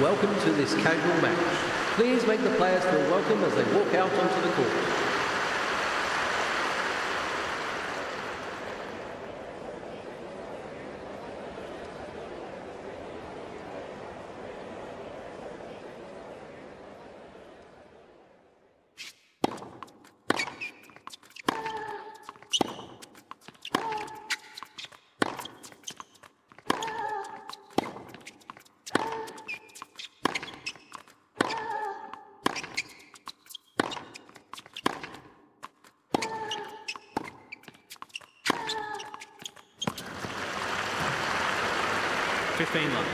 welcome to this casual match. Please make the players feel welcome as they walk out onto the court. Fame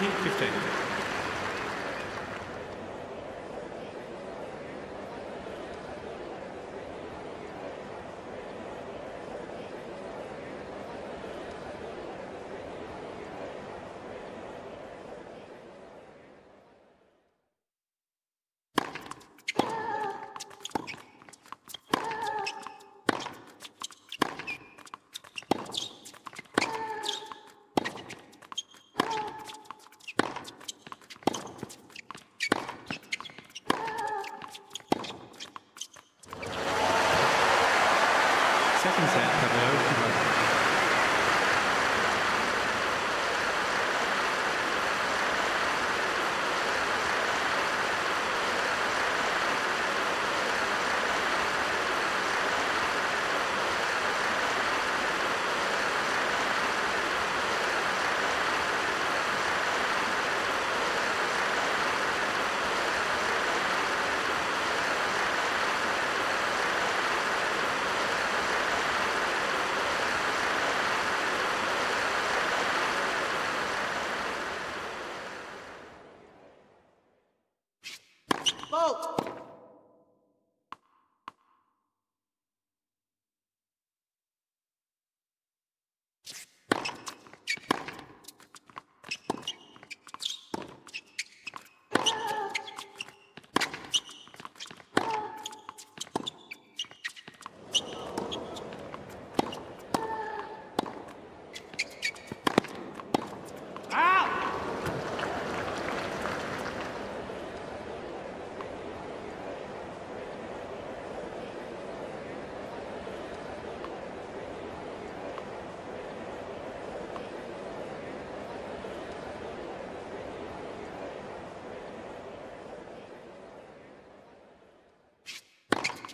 14 15. 15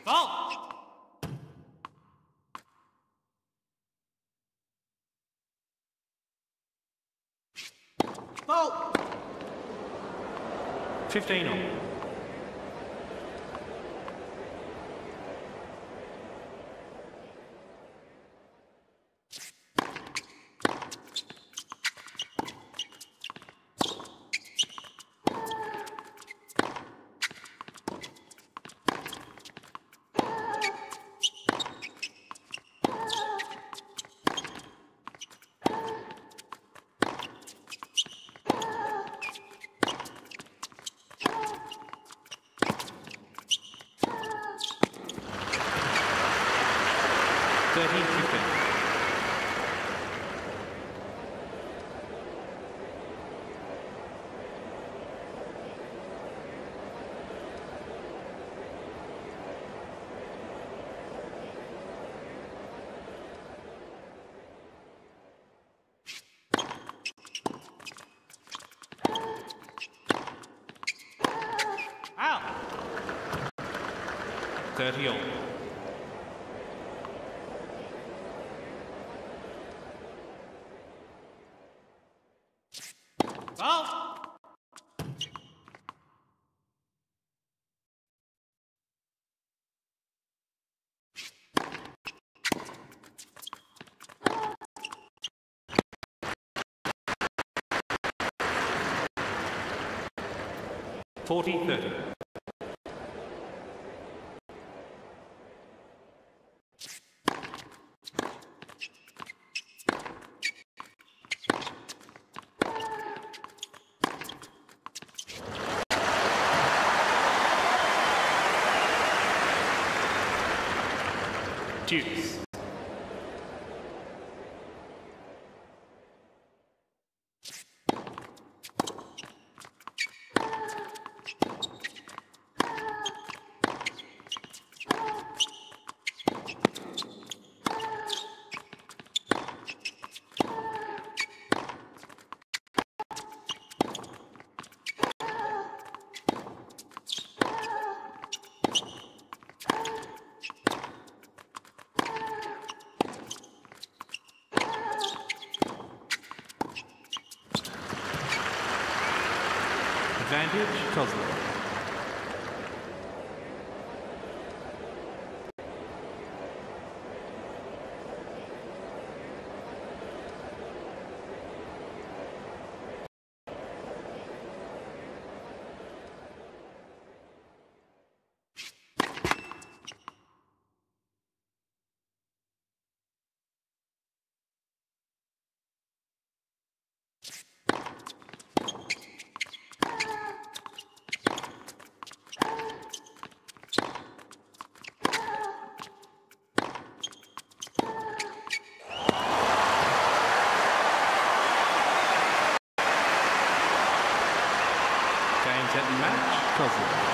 Ball! Ball! 15 all. 30 on. Forty thirty. Deuce. Advantage, Kozlov. And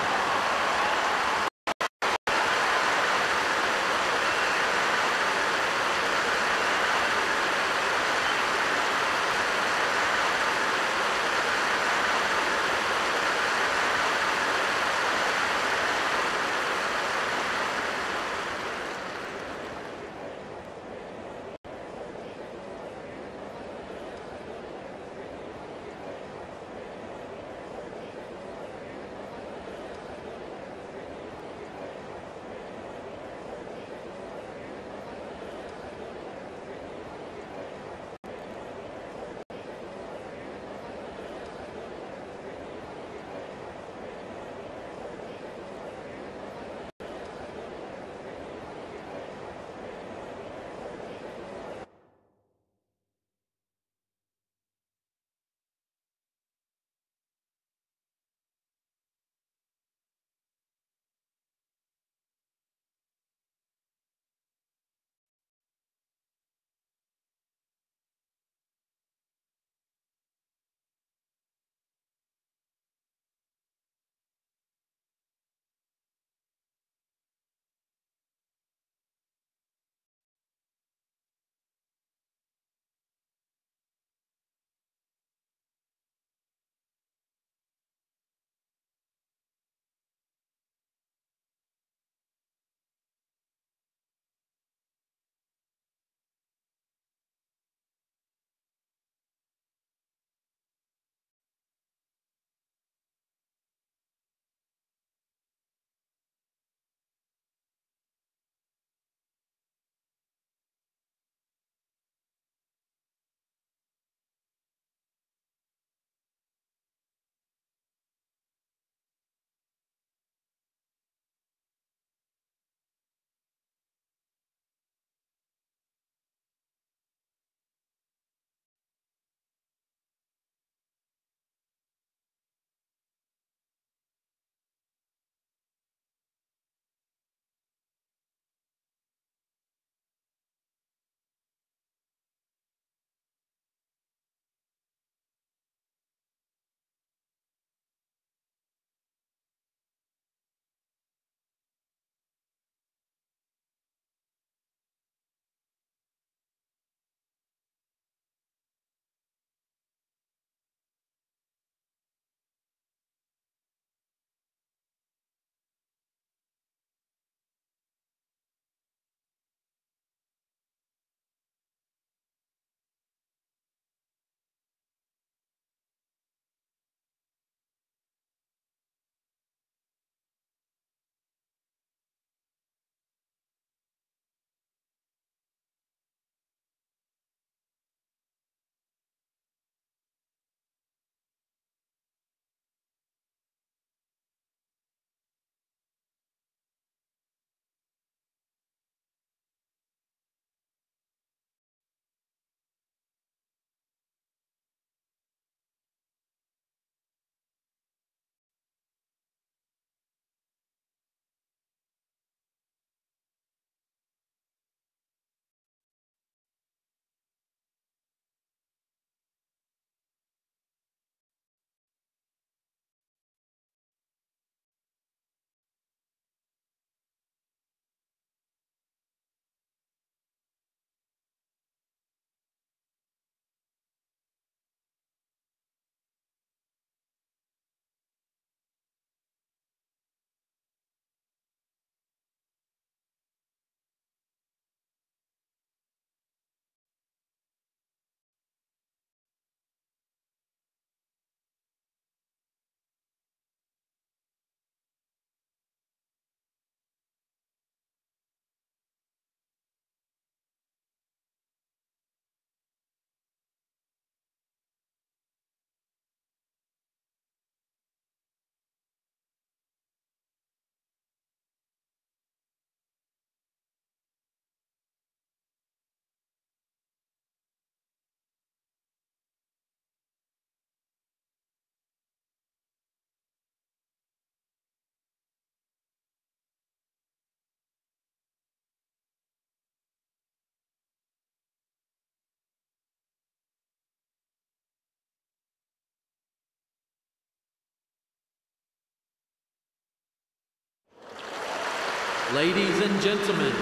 Ladies and gentlemen,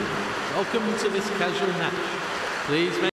welcome to this casual match. Please make